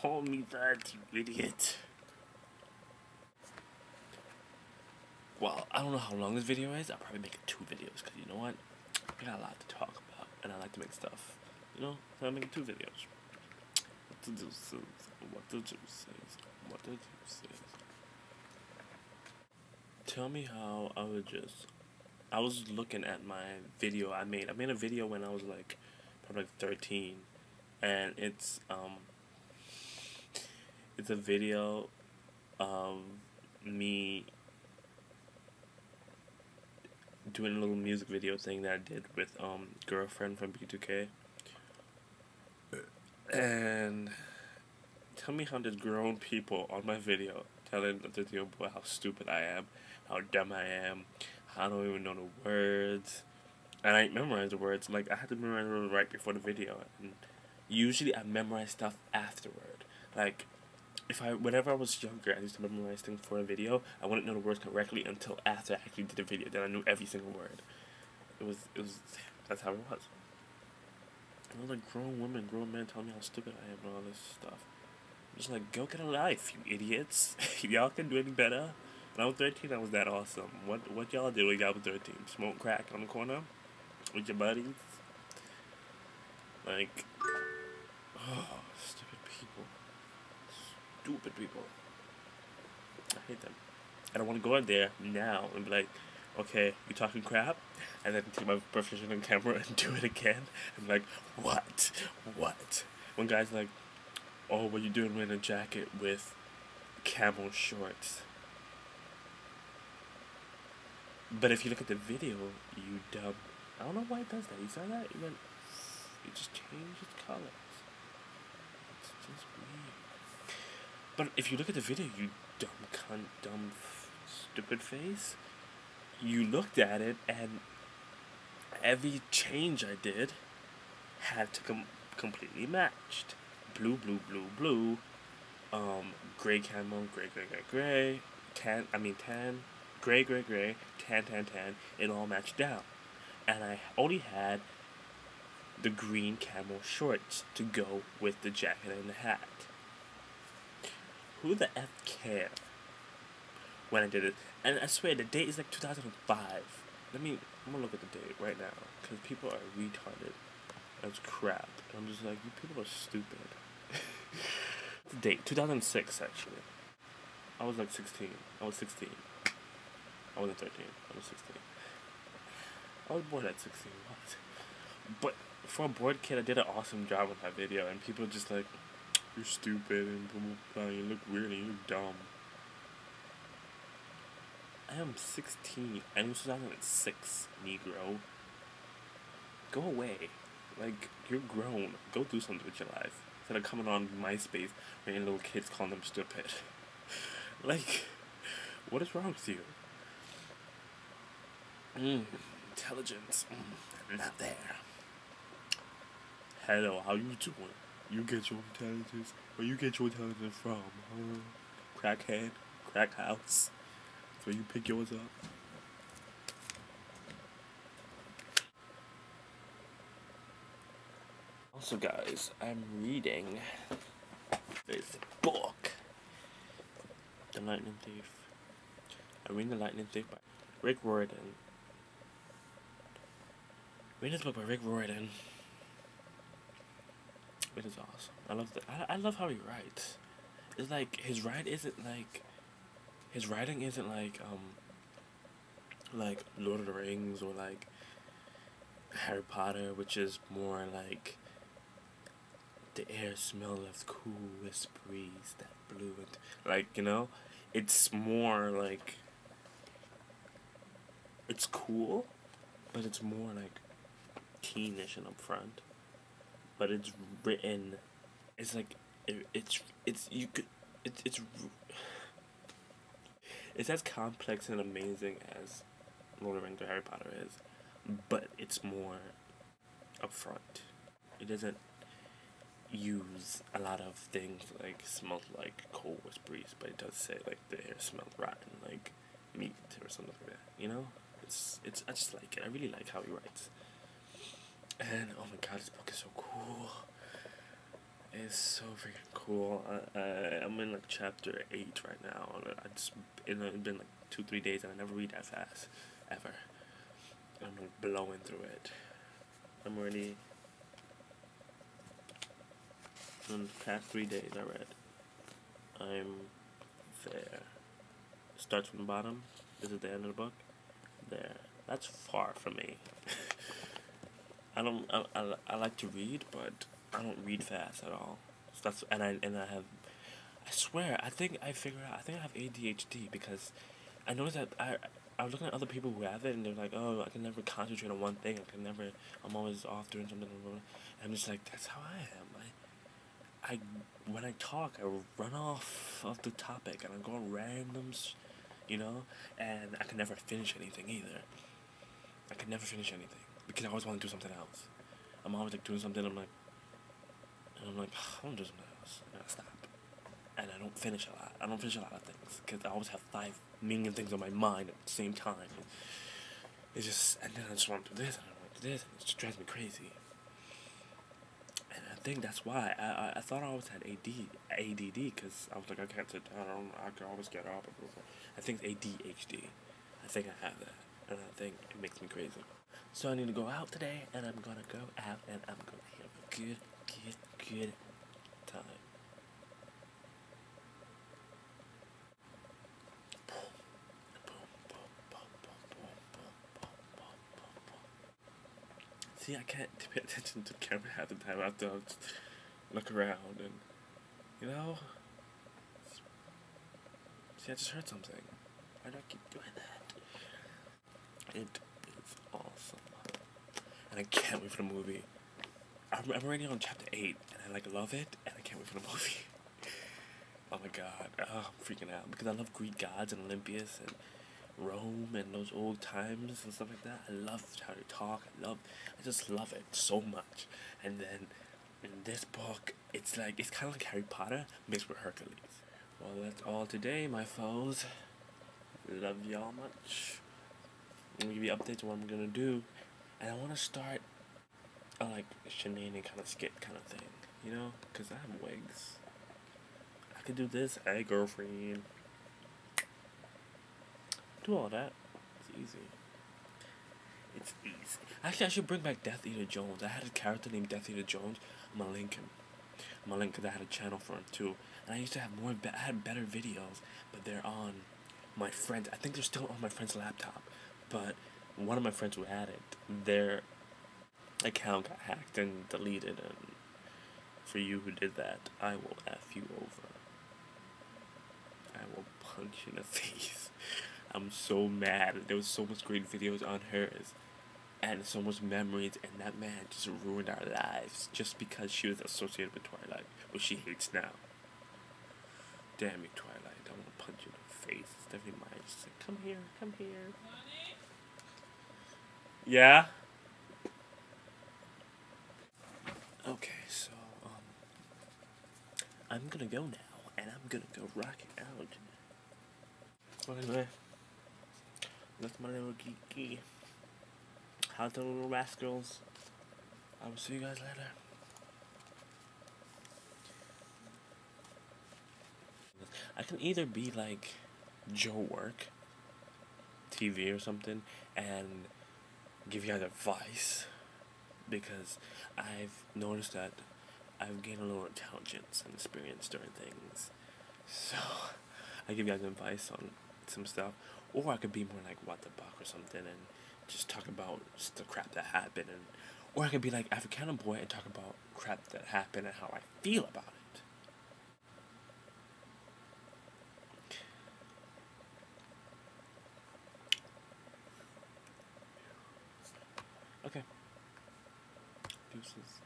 call me that, you idiot. Well, I don't know how long this video is. I'll probably make it two videos because you know what? I got a lot to talk about and I like to make stuff. You know, so I'm making two videos. What the deuce is, what deuce is, what the deuce is. Tell me how I was just. I was looking at my video I made. I made a video when I was like, probably like 13. And it's, um, it's a video of me doing a little music video thing that I did with um girlfriend from B2K. And tell me how there's grown people on my video telling the video boy how stupid I am, how dumb I am, I don't even know the words. And I memorized the words. Like I had to memorize them right before the video. And usually I memorize stuff afterward. Like if I whenever I was younger, I used to memorize things for a video. I wouldn't know the words correctly until after I actually did the video. Then I knew every single word. It was it was that's how it was. Like grown women, grown men telling me how stupid I am and all this stuff. I'm just like, go get a life, you idiots. y'all can do any better. When I was 13, I was that awesome. What what y'all did when y'all was 13? Smoke crack on the corner with your buddies? Like, stupid people. I hate them. I don't want to go in there now and be like, okay, you talking crap? And then take my professional camera and do it again. I'm like, what? What? When guys like, oh, what you doing wearing a jacket with camel shorts? But if you look at the video, you dumb. I don't know why it does that. You saw that? It went. It just changed its colors. It's just weird. But if you look at the video, you dumb cunt, dumb, stupid face, you looked at it and every change I did had to com- completely matched. Blue, blue, blue, blue, um, gray camo, gray, gray, gray, gray, tan, I mean tan, gray, gray, gray, tan, tan, tan, it all matched down. And I only had the green camo shorts to go with the jacket and the hat who the F care when I did it? And I swear, the date is like 2005. Let me, I'm gonna look at the date right now, because people are retarded That's crap. And I'm just like, you people are stupid. the date, 2006 actually. I was like 16. I was 16. I wasn't 13. I was 16. I was born at 16. What? But for a bored kid, I did an awesome job with that video, and people just like, you're stupid and blah, blah, blah, you look weird and you're dumb. I am 16 and this was 2006, Negro. Go away. Like, you're grown. Go do something with your life. Instead of coming on MySpace and little kids calling them stupid. like, what is wrong with you? Mm, intelligence. Mm, not there. Hello, how you doing? You get your intelligence, where you get your intelligence from, huh? Crackhead, crack house. That's where you pick yours up. Also, guys, I'm reading this book, The Lightning Thief. I'm reading The Lightning Thief by Rick Riordan. Read this book by Rick Riordan. It is awesome. I love the. I, I love how he writes. It's like his writing isn't like. His writing isn't like um. Like Lord of the Rings or like. Harry Potter, which is more like. The air smell of cool west breeze that blew it. Like you know, it's more like. It's cool, but it's more like teenish and upfront but it's written. It's like it, it's it's you could it's it's it's as complex and amazing as Lord of the Rings or Harry Potter is, but it's more upfront. It doesn't use a lot of things like smelled like coal breeze, but it does say like the air smelled rotten, like meat or something like that. You know, it's it's I just like it. I really like how he writes. And oh my god, this book is so cool. It's so freaking cool. I, I I'm in like chapter eight right now. I just it, it's been like two three days and I never read that fast, ever. I'm like blowing through it. I'm already. In the past three days, I read. I'm there. Starts from the bottom. This is the end of the book. There. That's far from me. I don't. I, I, I like to read, but I don't read fast at all. So that's and I and I have. I swear, I think I figure out. I think I have ADHD because I noticed that I I was looking at other people who have it, and they're like, "Oh, I can never concentrate on one thing. I can never. I'm always off doing something." And I'm just like, "That's how I am." I, I when I talk, I run off of the topic, and I go on randoms, you know, and I can never finish anything either. I can never finish anything because I always want to do something else. I'm always like doing something. I'm like, and I'm like, I want to do something else, and I stop, and I don't finish a lot. I don't finish a lot of things because I always have five million things on my mind at the same time. It's just, and then I just want to do this, and I want to do this, and it just drives me crazy. And I think that's why I, I, I thought I always had AD, ADD because I was like, I can't sit down, I, don't, I can always get up. I think it's ADHD. I think I have that, and I think it makes me crazy. So I need to go out today, and I'm gonna go out, and I'm gonna have a good, good, good time. See, I can't pay attention to the camera half the time. I have to look around and, you know. See, I just heard something. Why do I keep doing that? It awesome, and I can't wait for the movie. I'm, I'm already on chapter eight, and I like love it, and I can't wait for the movie. oh my god, oh, I'm freaking out because I love Greek gods and Olympias and Rome and those old times and stuff like that. I love how they talk. I love, I just love it so much. And then in this book, it's like it's kind of like Harry Potter mixed with Hercules. Well, that's all today, my foes. Love y'all much. I'm gonna give you updates on what I'm gonna do, and I want to start a like shenanigan kind of skit kind of thing, you know, cause I have wigs. I could do this. Hey, girlfriend do all that. It's easy. It's easy. Actually, I should bring back Death Eater Jones. I had a character named Death Eater Jones. I'm gonna link him. I'm gonna link because I had a channel for him too. And I used to have more. I had better videos, but they're on my friend. I think they're still on my friend's laptop. But one of my friends who had it, their account got hacked and deleted. And for you who did that, I will f you over. I will punch you in the face. I'm so mad. There was so much great videos on hers and so much memories and that man just ruined our lives just because she was associated with Twilight, which she hates now. Damn you, Twilight. I want to punch you in the face. It's definitely mine. Like, come here, come here. Yeah? Okay, so, um, I'm gonna go now, and I'm gonna go rock it out. Well, anyway. That's my little geeky. How the little rascals. I will see you guys later. I can either be like Joe Work, TV or something, and give you guys advice because I've noticed that I've gained a little intelligence and experience during things. So I give you guys advice on some stuff, or I could be more like what the buck or something and just talk about the crap that happened, and or I could be like Africana boy and talk about crap that happened and how I feel about it. Okay. Deuces.